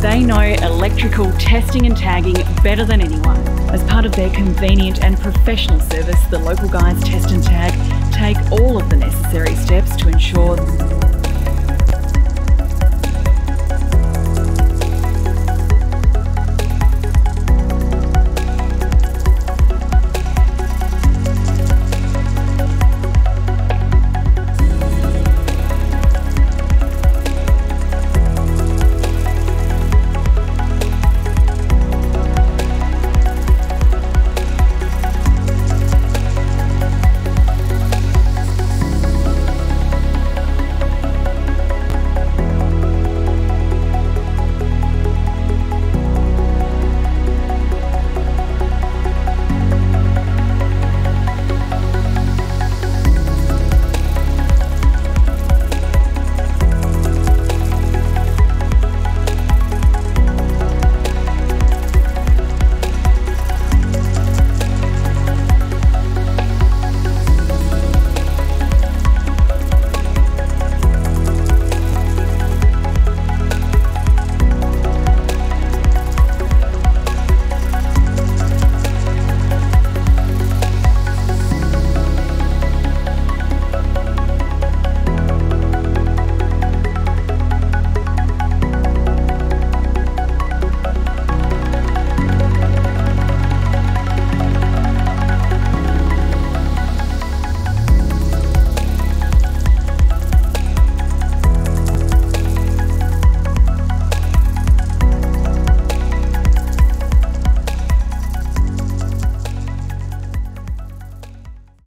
They know electrical testing and tagging better than anyone. As part of their convenient and professional service, the local guys test and tag take all of the necessary steps to ensure